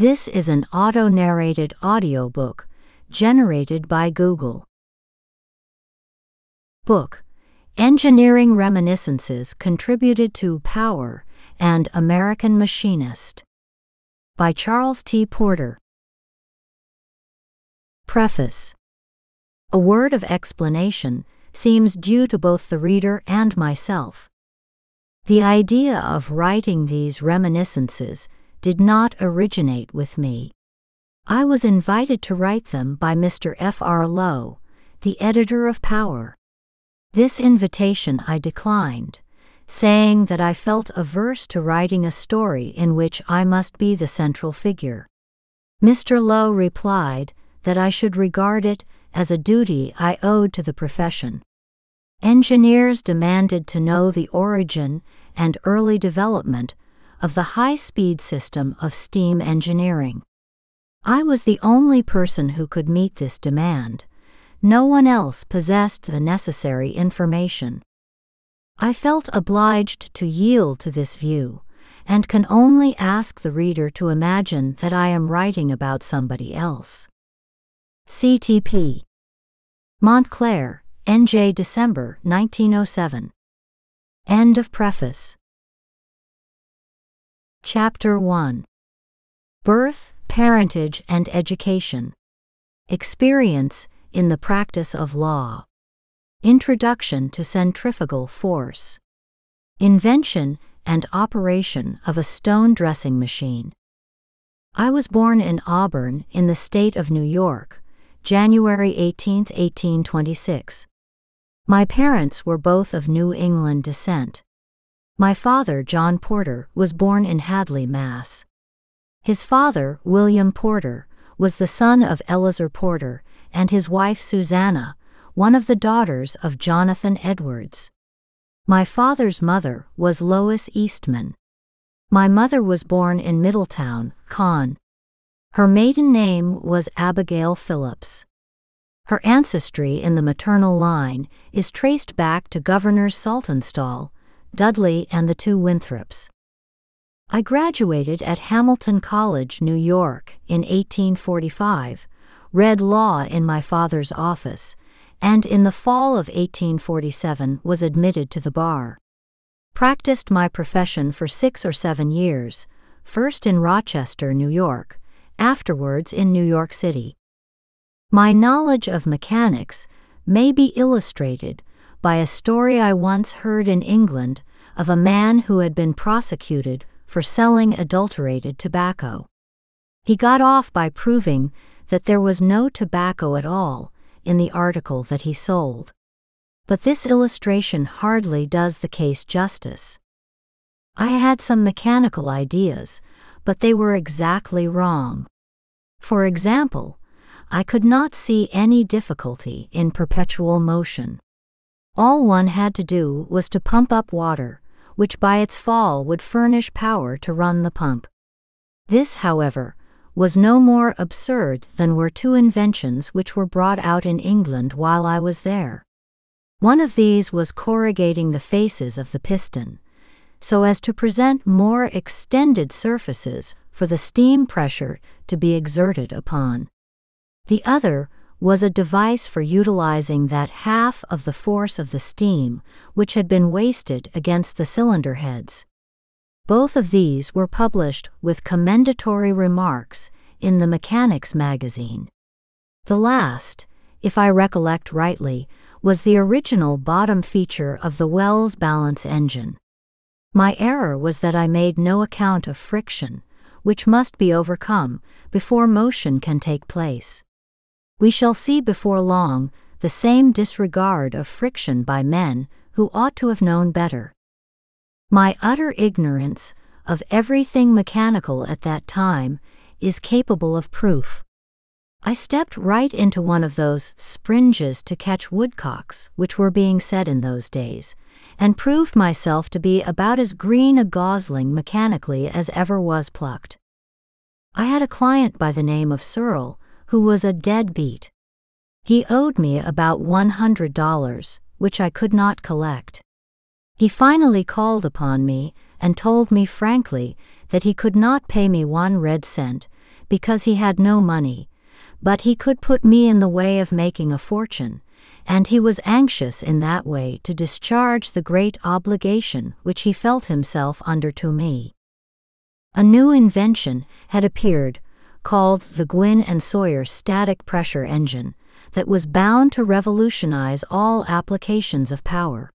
This is an auto narrated audiobook generated by Google. Book Engineering Reminiscences Contributed to Power and American Machinist by Charles T. Porter. Preface A word of explanation seems due to both the reader and myself. The idea of writing these reminiscences did not originate with me. I was invited to write them by Mr. F. R. Lowe, the editor of Power. This invitation I declined, saying that I felt averse to writing a story in which I must be the central figure. Mr. Lowe replied that I should regard it as a duty I owed to the profession. Engineers demanded to know the origin and early development of the high speed system of steam engineering. I was the only person who could meet this demand. No one else possessed the necessary information. I felt obliged to yield to this view, and can only ask the reader to imagine that I am writing about somebody else. CTP Montclair, NJ December 1907. End of preface. Chapter 1 Birth, Parentage, and Education Experience in the Practice of Law Introduction to Centrifugal Force Invention and Operation of a Stone Dressing Machine. I was born in Auburn, in the state of New York, January 18, 1826. My parents were both of New England descent. My father, John Porter, was born in Hadley, Mass. His father, William Porter, was the son of Eleazar Porter and his wife Susanna, one of the daughters of Jonathan Edwards. My father's mother was Lois Eastman. My mother was born in Middletown, Conn. Her maiden name was Abigail Phillips. Her ancestry in the maternal line is traced back to Governor Saltonstall, Dudley, and the two Winthrops. I graduated at Hamilton College, New York, in 1845, read law in my father's office, and in the fall of 1847 was admitted to the bar. Practiced my profession for six or seven years, first in Rochester, New York, afterwards in New York City. My knowledge of mechanics may be illustrated by a story I once heard in England of a man who had been prosecuted for selling adulterated tobacco. He got off by proving that there was no tobacco at all in the article that he sold. But this illustration hardly does the case justice. I had some mechanical ideas, but they were exactly wrong. For example, I could not see any difficulty in perpetual motion. All one had to do was to pump up water, which by its fall would furnish power to run the pump. This, however, was no more absurd than were two inventions which were brought out in England while I was there. One of these was corrugating the faces of the piston, so as to present more extended surfaces for the steam pressure to be exerted upon. The other was a device for utilizing that half of the force of the steam which had been wasted against the cylinder heads. Both of these were published with commendatory remarks in the Mechanics magazine. The last, if I recollect rightly, was the original bottom feature of the Wells balance engine. My error was that I made no account of friction, which must be overcome before motion can take place we shall see before long the same disregard of friction by men who ought to have known better. My utter ignorance of everything mechanical at that time is capable of proof. I stepped right into one of those springes to catch woodcocks which were being said in those days, and proved myself to be about as green a gosling mechanically as ever was plucked. I had a client by the name of Searle who was a deadbeat. He owed me about $100, which I could not collect. He finally called upon me and told me frankly that he could not pay me one red cent because he had no money, but he could put me in the way of making a fortune, and he was anxious in that way to discharge the great obligation which he felt himself under to me. A new invention had appeared called the Gwyn and Sawyer static pressure engine that was bound to revolutionize all applications of power.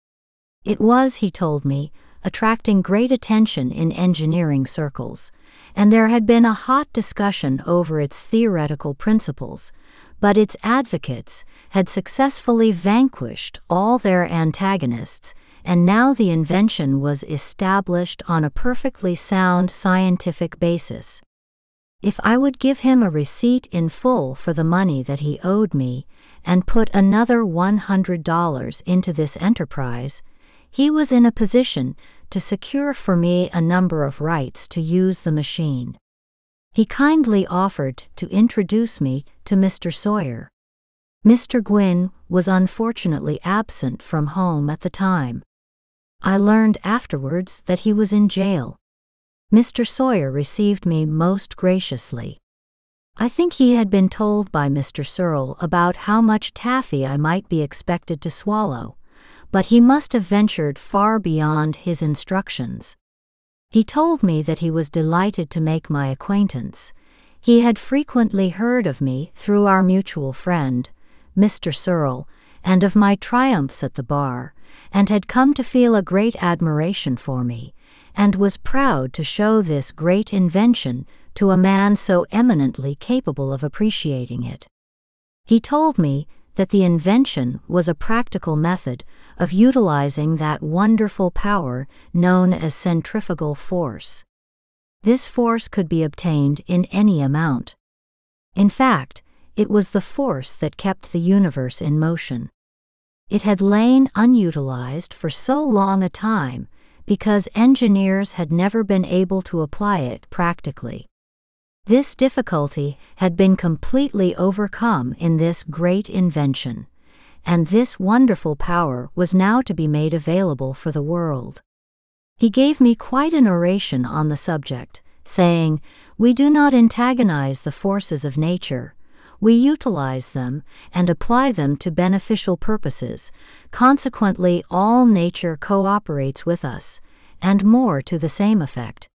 It was, he told me, attracting great attention in engineering circles, and there had been a hot discussion over its theoretical principles, but its advocates had successfully vanquished all their antagonists, and now the invention was established on a perfectly sound scientific basis. If I would give him a receipt in full for the money that he owed me and put another $100 into this enterprise, he was in a position to secure for me a number of rights to use the machine. He kindly offered to introduce me to Mr. Sawyer. Mr. Gwyn was unfortunately absent from home at the time. I learned afterwards that he was in jail. Mr. Sawyer received me most graciously. I think he had been told by Mr. Searle about how much taffy I might be expected to swallow, but he must have ventured far beyond his instructions. He told me that he was delighted to make my acquaintance. He had frequently heard of me through our mutual friend, Mr. Searle, and of my triumphs at the bar, and had come to feel a great admiration for me, and was proud to show this great invention to a man so eminently capable of appreciating it. He told me that the invention was a practical method of utilizing that wonderful power known as centrifugal force. This force could be obtained in any amount. In fact, it was the force that kept the universe in motion. It had lain unutilized for so long a time because engineers had never been able to apply it practically. This difficulty had been completely overcome in this great invention, and this wonderful power was now to be made available for the world. He gave me quite an oration on the subject, saying, We do not antagonize the forces of nature. We utilize them and apply them to beneficial purposes. Consequently, all nature cooperates with us, and more to the same effect.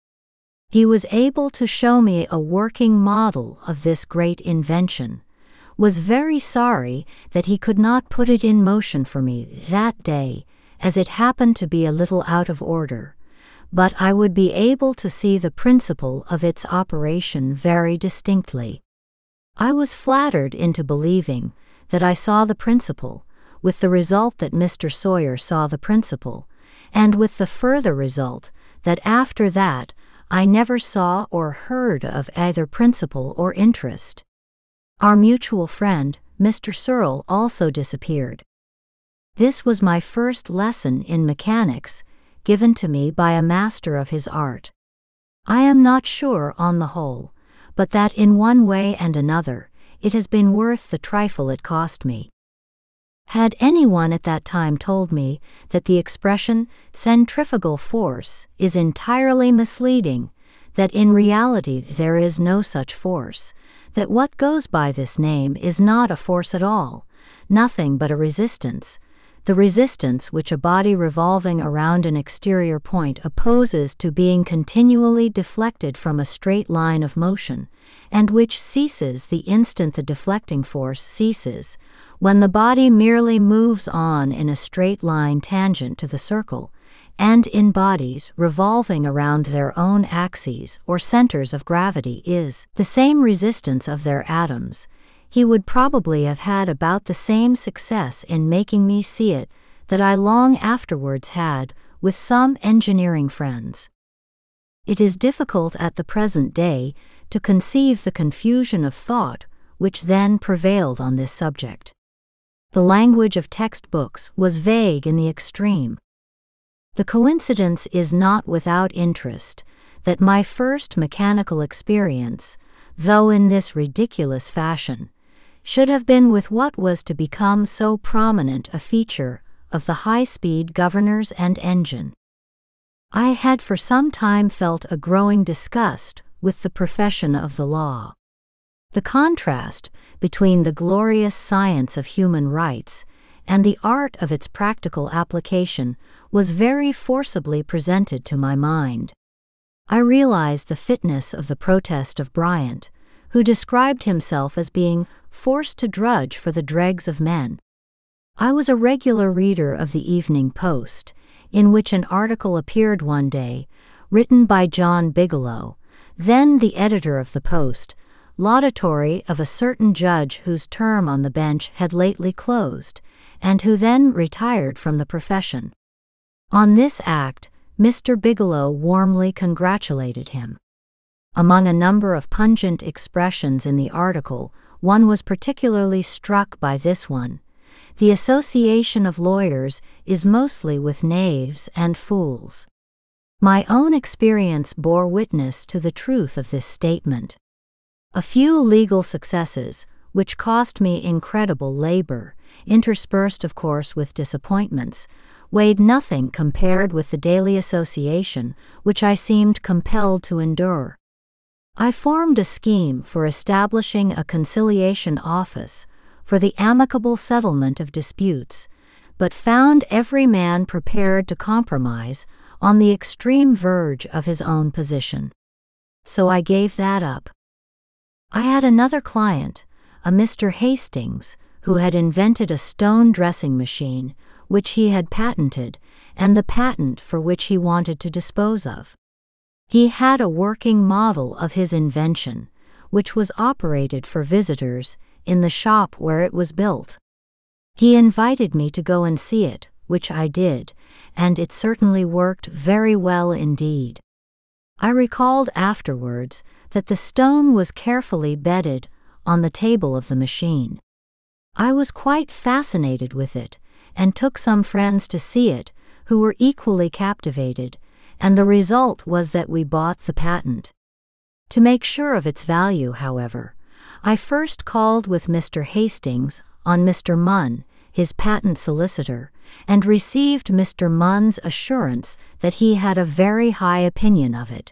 He was able to show me a working model of this great invention, was very sorry that he could not put it in motion for me that day, as it happened to be a little out of order, but I would be able to see the principle of its operation very distinctly. I was flattered into believing that I saw the principle, with the result that Mr. Sawyer saw the principle, and with the further result that after that I never saw or heard of either principle or interest. Our mutual friend, Mr. Searle, also disappeared. This was my first lesson in mechanics, given to me by a master of his art. I am not sure, on the whole, but that in one way and another, it has been worth the trifle it cost me. Had anyone at that time told me that the expression centrifugal force is entirely misleading, that in reality there is no such force, that what goes by this name is not a force at all, nothing but a resistance, the resistance which a body revolving around an exterior point opposes to being continually deflected from a straight line of motion, and which ceases the instant the deflecting force ceases, when the body merely moves on in a straight line tangent to the circle, and in bodies revolving around their own axes or centers of gravity is the same resistance of their atoms, he would probably have had about the same success in making me see it that I long afterwards had with some engineering friends. It is difficult at the present day to conceive the confusion of thought which then prevailed on this subject. The language of textbooks was vague in the extreme. The coincidence is not without interest that my first mechanical experience, though in this ridiculous fashion, should have been with what was to become so prominent a feature of the high speed governors and engine. I had for some time felt a growing disgust with the profession of the law. The contrast between the glorious science of human rights and the art of its practical application was very forcibly presented to my mind. I realized the fitness of the protest of Bryant, who described himself as being forced to drudge for the dregs of men. I was a regular reader of the Evening Post, in which an article appeared one day, written by John Bigelow, then the editor of the Post, laudatory of a certain judge whose term on the bench had lately closed, and who then retired from the profession. On this act, Mr. Bigelow warmly congratulated him. Among a number of pungent expressions in the article, one was particularly struck by this one. The association of lawyers is mostly with knaves and fools. My own experience bore witness to the truth of this statement. A few legal successes, which cost me incredible labor, interspersed of course with disappointments, weighed nothing compared with the daily association which I seemed compelled to endure. I formed a scheme for establishing a conciliation office for the amicable settlement of disputes, but found every man prepared to compromise on the extreme verge of his own position. So I gave that up. I had another client, a Mr. Hastings, who had invented a stone dressing machine, which he had patented, and the patent for which he wanted to dispose of. He had a working model of his invention, which was operated for visitors in the shop where it was built. He invited me to go and see it, which I did, and it certainly worked very well indeed. I recalled afterwards that the stone was carefully bedded on the table of the machine. I was quite fascinated with it, and took some friends to see it who were equally captivated, and the result was that we bought the patent. To make sure of its value, however, I first called with Mr. Hastings on Mr. Munn, his patent solicitor, and received Mr. Munn's assurance that he had a very high opinion of it.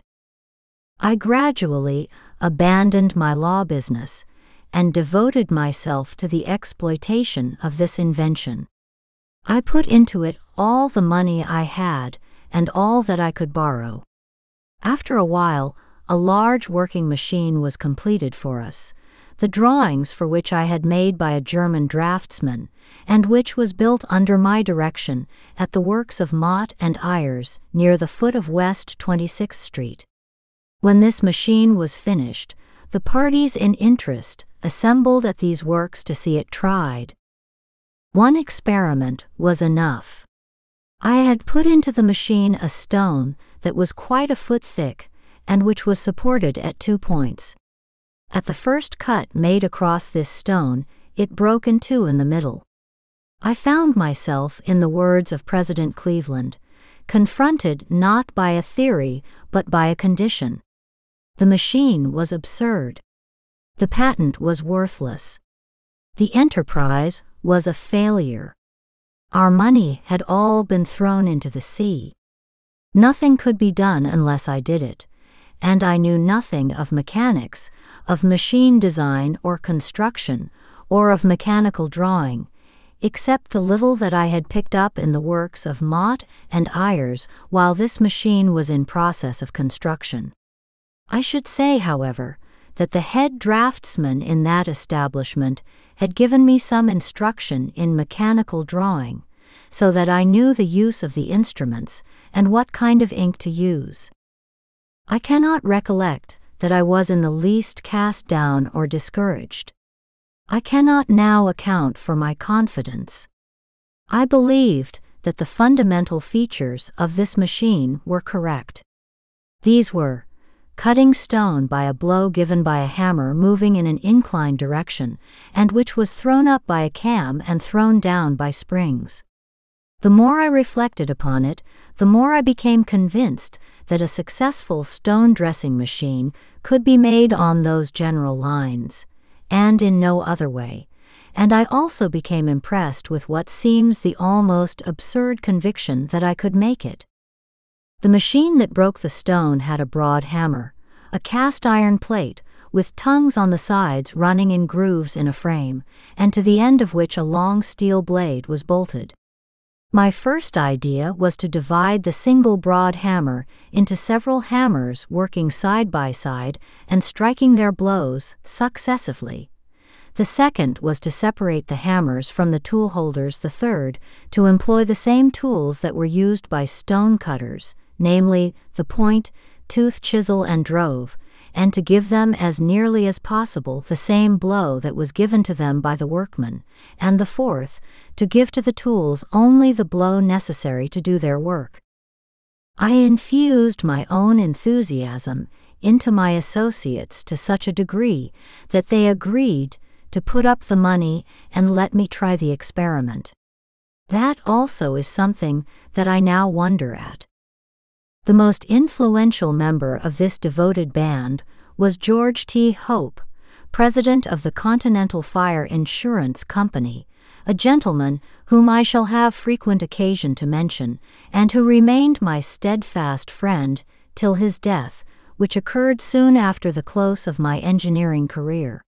I gradually abandoned my law business and devoted myself to the exploitation of this invention. I put into it all the money I had and all that I could borrow. After a while, a large working machine was completed for us, the drawings for which I had made by a German draftsman, and which was built under my direction at the works of Mott and Ayers near the foot of West 26th Street. When this machine was finished, the parties in interest assembled at these works to see it tried. One experiment was enough. I had put into the machine a stone that was quite a foot thick and which was supported at two points. At the first cut made across this stone, it broke in two in the middle. I found myself, in the words of President Cleveland, confronted not by a theory but by a condition. The machine was absurd. The patent was worthless. The enterprise was a failure. Our money had all been thrown into the sea. Nothing could be done unless I did it, and I knew nothing of mechanics, of machine design or construction, or of mechanical drawing, except the little that I had picked up in the works of Mott and Ayers while this machine was in process of construction. I should say, however, that the head draftsman in that establishment had given me some instruction in mechanical drawing, so that I knew the use of the instruments and what kind of ink to use. I cannot recollect that I was in the least cast down or discouraged. I cannot now account for my confidence. I believed that the fundamental features of this machine were correct. These were cutting stone by a blow given by a hammer moving in an inclined direction, and which was thrown up by a cam and thrown down by springs. The more I reflected upon it, the more I became convinced that a successful stone dressing machine could be made on those general lines, and in no other way, and I also became impressed with what seems the almost absurd conviction that I could make it. The machine that broke the stone had a broad hammer, a cast iron plate, with tongues on the sides running in grooves in a frame, and to the end of which a long steel blade was bolted. My first idea was to divide the single broad hammer into several hammers working side by side and striking their blows successively. The second was to separate the hammers from the tool holders. The third, to employ the same tools that were used by stone cutters, namely the point, tooth chisel, and drove, and to give them as nearly as possible the same blow that was given to them by the workman, and the fourth, to give to the tools only the blow necessary to do their work. I infused my own enthusiasm into my associates to such a degree that they agreed to put up the money and let me try the experiment. That also is something that I now wonder at. The most influential member of this devoted band was George T. Hope, president of the Continental Fire Insurance Company, a gentleman whom I shall have frequent occasion to mention, and who remained my steadfast friend till his death, which occurred soon after the close of my engineering career.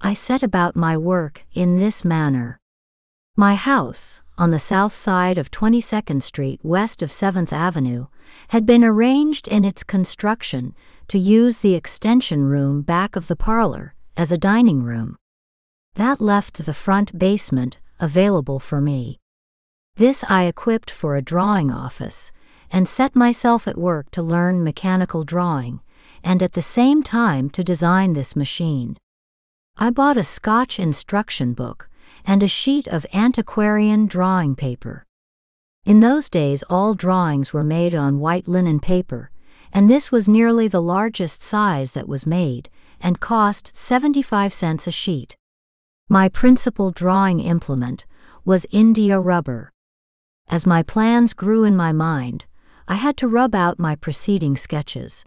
I set about my work in this manner. My house, on the south side of 22nd Street west of 7th Avenue, had been arranged in its construction to use the extension room back of the parlor as a dining room. That left the front basement available for me. This I equipped for a drawing office and set myself at work to learn mechanical drawing and at the same time to design this machine. I bought a Scotch instruction book and a sheet of antiquarian drawing paper. In those days, all drawings were made on white linen paper, and this was nearly the largest size that was made and cost 75 cents a sheet. My principal drawing implement was India rubber. As my plans grew in my mind, I had to rub out my preceding sketches.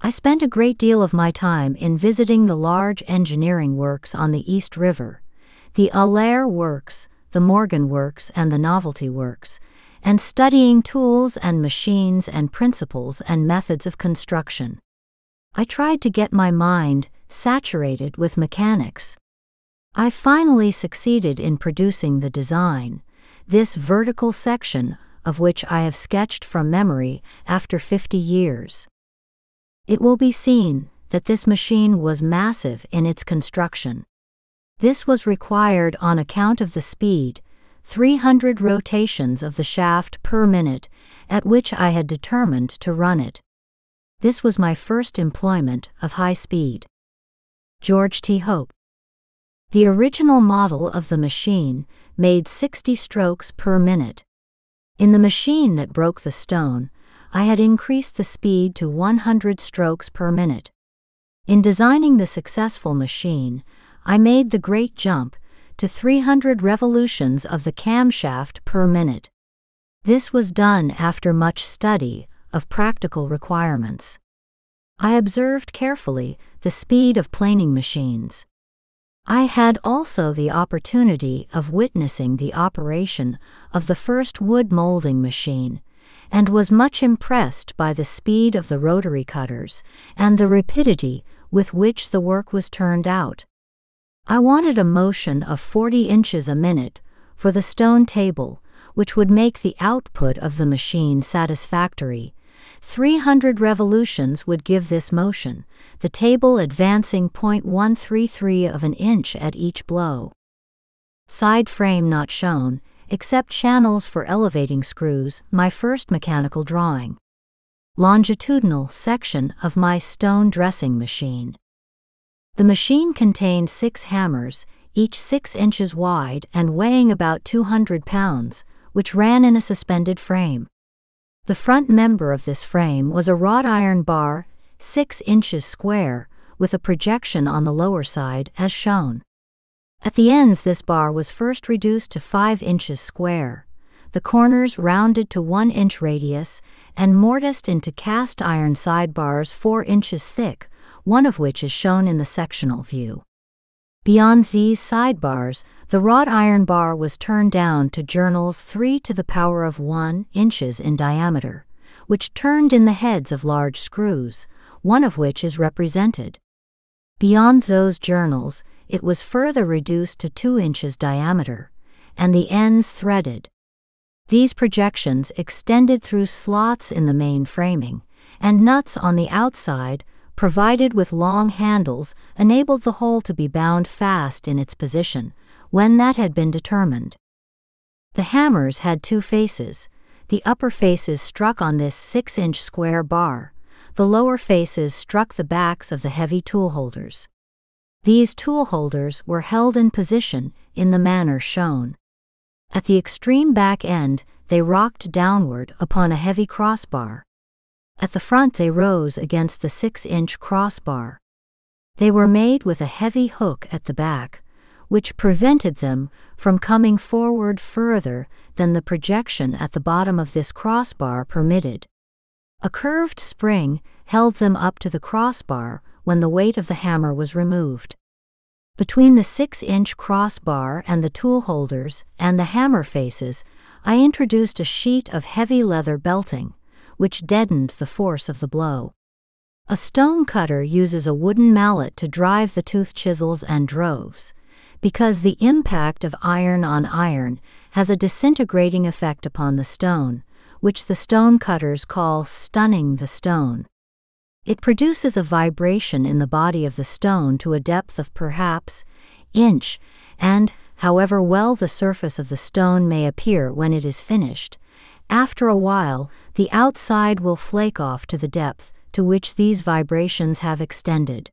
I spent a great deal of my time in visiting the large engineering works on the East River, the Allaire Works, the Morgan Works, and the Novelty Works, and studying tools and machines and principles and methods of construction. I tried to get my mind saturated with mechanics. I finally succeeded in producing the design, this vertical section of which I have sketched from memory after 50 years. It will be seen that this machine was massive in its construction. This was required on account of the speed, 300 rotations of the shaft per minute, at which I had determined to run it. This was my first employment of high speed. George T. Hope. The original model of the machine made 60 strokes per minute. In the machine that broke the stone, I had increased the speed to 100 strokes per minute. In designing the successful machine, I made the great jump to 300 revolutions of the camshaft per minute. This was done after much study of practical requirements. I observed carefully the speed of planing machines. I had also the opportunity of witnessing the operation of the first wood molding machine, and was much impressed by the speed of the rotary cutters and the rapidity with which the work was turned out. I wanted a motion of 40 inches a minute for the stone table, which would make the output of the machine satisfactory. 300 revolutions would give this motion, the table advancing 0.133 of an inch at each blow. Side frame not shown, except channels for elevating screws, my first mechanical drawing. Longitudinal section of my stone dressing machine. The machine contained six hammers, each six inches wide and weighing about 200 pounds, which ran in a suspended frame. The front member of this frame was a wrought iron bar, six inches square, with a projection on the lower side, as shown. At the ends, this bar was first reduced to five inches square, the corners rounded to one inch radius, and mortised into cast iron sidebars four inches thick, one of which is shown in the sectional view. Beyond these sidebars, the wrought iron bar was turned down to journals 3 to the power of 1 inches in diameter, which turned in the heads of large screws, one of which is represented. Beyond those journals, it was further reduced to 2 inches diameter, and the ends threaded. These projections extended through slots in the main framing, and nuts on the outside, provided with long handles, enabled the whole to be bound fast in its position, when that had been determined. The hammers had two faces. The upper faces struck on this 6 inch square bar, the lower faces struck the backs of the heavy tool holders. These tool holders were held in position in the manner shown. At the extreme back end, they rocked downward upon a heavy crossbar. At the front, they rose against the 6 inch crossbar. They were made with a heavy hook at the back, which prevented them from coming forward further than the projection at the bottom of this crossbar permitted. A curved spring held them up to the crossbar when the weight of the hammer was removed. Between the 6 inch crossbar and the tool holders and the hammer faces, I introduced a sheet of heavy leather belting, which deadened the force of the blow. A stone cutter uses a wooden mallet to drive the tooth chisels and droves, because the impact of iron on iron has a disintegrating effect upon the stone, which the stone cutters call stunning the stone. It produces a vibration in the body of the stone to a depth of perhaps inch, and, however well the surface of the stone may appear when it is finished, after a while the outside will flake off to the depth to which these vibrations have extended.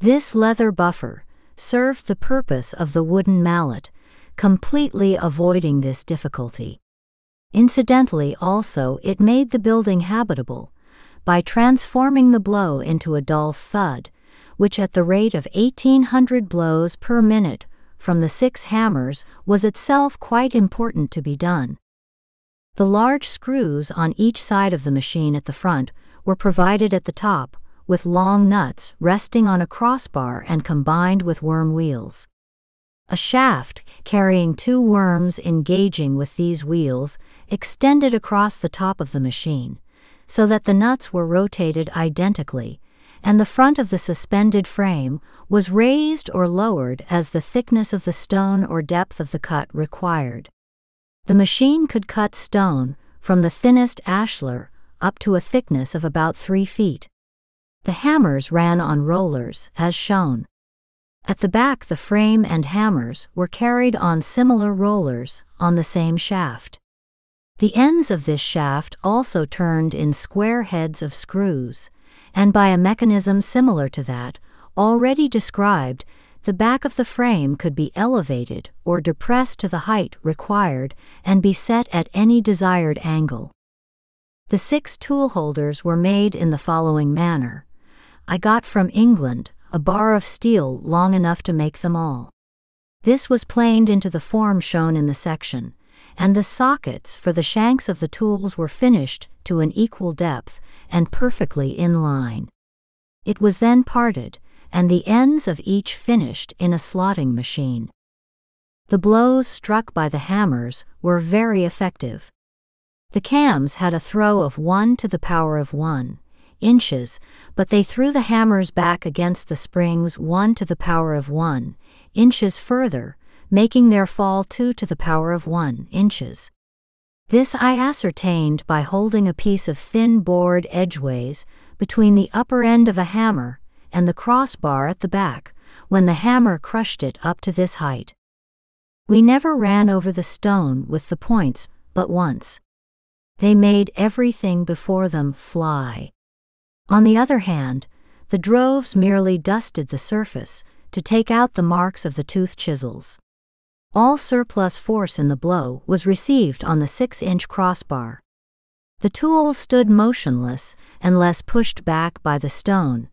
This leather buffer served the purpose of the wooden mallet, completely avoiding this difficulty. Incidentally, also, it made the building habitable by transforming the blow into a dull thud, which at the rate of 1800 blows per minute from the six hammers was itself quite important to be done. The large screws on each side of the machine at the front were provided at the top, with long nuts resting on a crossbar and combined with worm wheels. A shaft carrying two worms engaging with these wheels extended across the top of the machine, so that the nuts were rotated identically, and the front of the suspended frame was raised or lowered as the thickness of the stone or depth of the cut required. The machine could cut stone from the thinnest ashlar up to a thickness of about three feet. The hammers ran on rollers, as shown. At the back, the frame and hammers were carried on similar rollers on the same shaft. The ends of this shaft also turned in square heads of screws, and by a mechanism similar to that already described, the back of the frame could be elevated or depressed to the height required and be set at any desired angle. The six tool holders were made in the following manner. I got from England a bar of steel long enough to make them all. This was planed into the form shown in the section, and the sockets for the shanks of the tools were finished to an equal depth and perfectly in line. It was then parted, and the ends of each finished in a slotting machine. The blows struck by the hammers were very effective. The cams had a throw of 1 to the power of 1, inches, but they threw the hammers back against the springs 1 to the power of 1 inches further, making their fall 2 to the power of 1 inches. This I ascertained by holding a piece of thin board edgeways between the upper end of a hammer and the crossbar at the back when the hammer crushed it up to this height. We never ran over the stone with the points but once. They made everything before them fly. On the other hand, the droves merely dusted the surface to take out the marks of the tooth chisels. All surplus force in the blow was received on the 6 inch crossbar. The tools stood motionless unless pushed back by the stone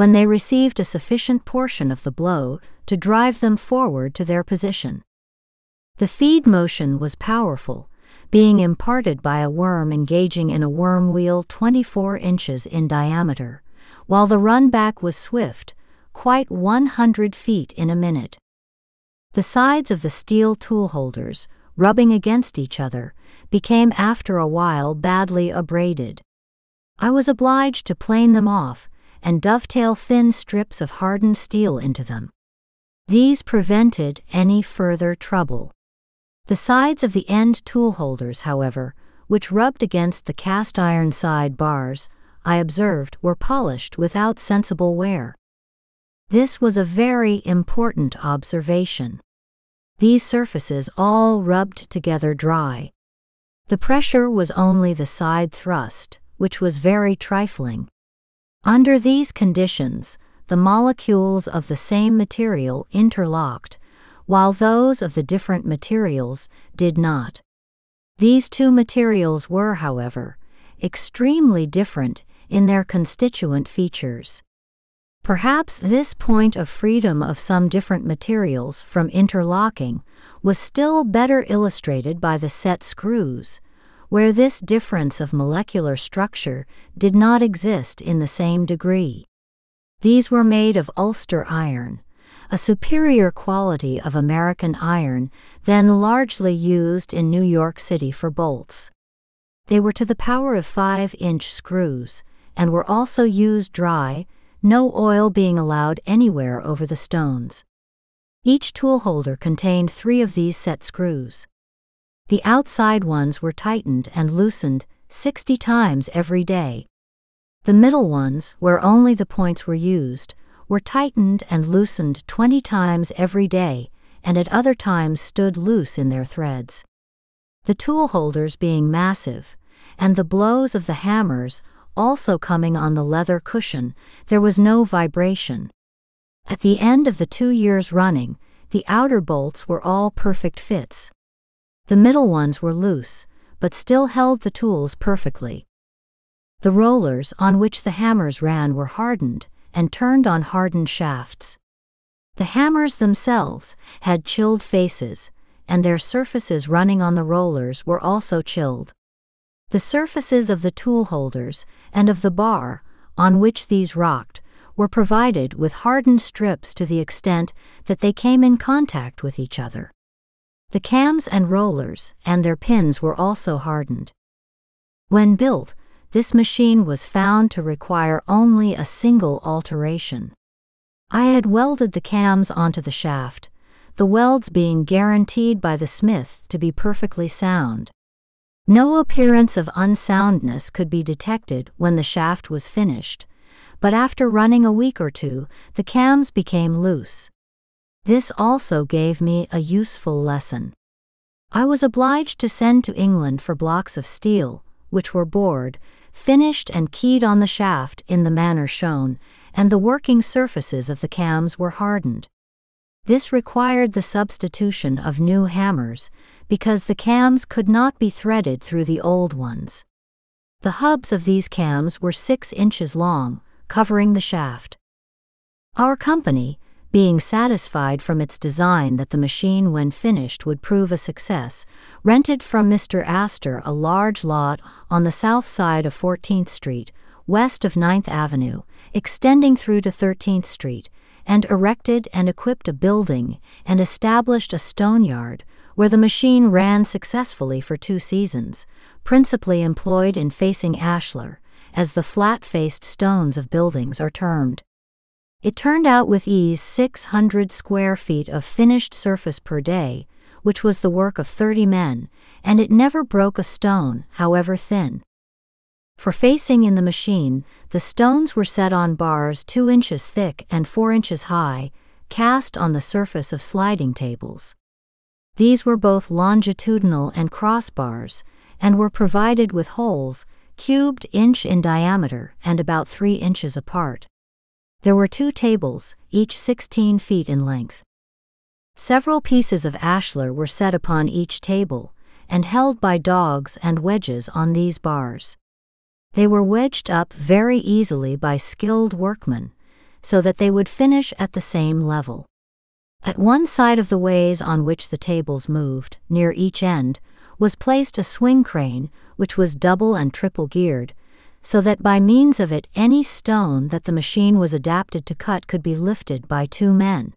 when they received a sufficient portion of the blow to drive them forward to their position. The feed motion was powerful, being imparted by a worm engaging in a worm wheel 24 inches in diameter, while the run back was swift, quite 100 feet in a minute. The sides of the steel tool holders, rubbing against each other, became after a while badly abraded. I was obliged to plane them off and dovetail thin strips of hardened steel into them. These prevented any further trouble. The sides of the end tool holders, however, which rubbed against the cast iron side bars, I observed were polished without sensible wear. This was a very important observation. These surfaces all rubbed together dry. The pressure was only the side thrust, which was very trifling. Under these conditions, the molecules of the same material interlocked, while those of the different materials did not. These two materials were, however, extremely different in their constituent features. Perhaps this point of freedom of some different materials from interlocking was still better illustrated by the set screws, where this difference of molecular structure did not exist in the same degree. These were made of Ulster iron, a superior quality of American iron then largely used in New York City for bolts. They were to the power of 5 inch screws and were also used dry, no oil being allowed anywhere over the stones. Each tool holder contained three of these set screws. The outside ones were tightened and loosened 60 times every day. The middle ones, where only the points were used, were tightened and loosened 20 times every day and at other times stood loose in their threads. The tool holders being massive, and the blows of the hammers also coming on the leather cushion, there was no vibration. At the end of the two years running, the outer bolts were all perfect fits. The middle ones were loose, but still held the tools perfectly. The rollers on which the hammers ran were hardened and turned on hardened shafts. The hammers themselves had chilled faces, and their surfaces running on the rollers were also chilled. The surfaces of the tool holders and of the bar on which these rocked were provided with hardened strips to the extent that they came in contact with each other. The cams and rollers and their pins were also hardened. When built, this machine was found to require only a single alteration. I had welded the cams onto the shaft, the welds being guaranteed by the smith to be perfectly sound. No appearance of unsoundness could be detected when the shaft was finished, but after running a week or two, the cams became loose. This also gave me a useful lesson. I was obliged to send to England for blocks of steel, which were bored, finished and keyed on the shaft in the manner shown, and the working surfaces of the cams were hardened. This required the substitution of new hammers, because the cams could not be threaded through the old ones. The hubs of these cams were six inches long, covering the shaft. Our company, being satisfied from its design that the machine when finished would prove a success, rented from Mr. Astor a large lot on the south side of 14th Street, west of 9th Avenue, extending through to 13th Street, and erected and equipped a building and established a stone yard where the machine ran successfully for two seasons, principally employed in facing ashlar, as the flat faced stones of buildings are termed. It turned out with ease 600 square feet of finished surface per day, which was the work of 30 men, and it never broke a stone, however thin. For facing in the machine, the stones were set on bars 2 inches thick and 4 inches high, cast on the surface of sliding tables. These were both longitudinal and crossbars, and were provided with holes, cubed inch in diameter and about 3 inches apart. There were two tables, each 16 feet in length. Several pieces of ashlar were set upon each table, and held by dogs and wedges on these bars. They were wedged up very easily by skilled workmen, so that they would finish at the same level. At one side of the ways on which the tables moved, near each end, was placed a swing crane, which was double and triple geared, so that by means of it any stone that the machine was adapted to cut could be lifted by two men.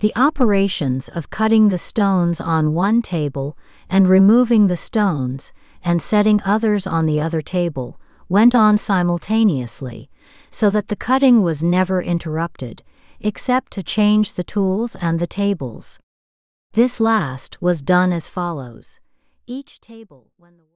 The operations of cutting the stones on one table and removing the stones and setting others on the other table went on simultaneously, so that the cutting was never interrupted, except to change the tools and the tables. This last was done as follows. Each table, when the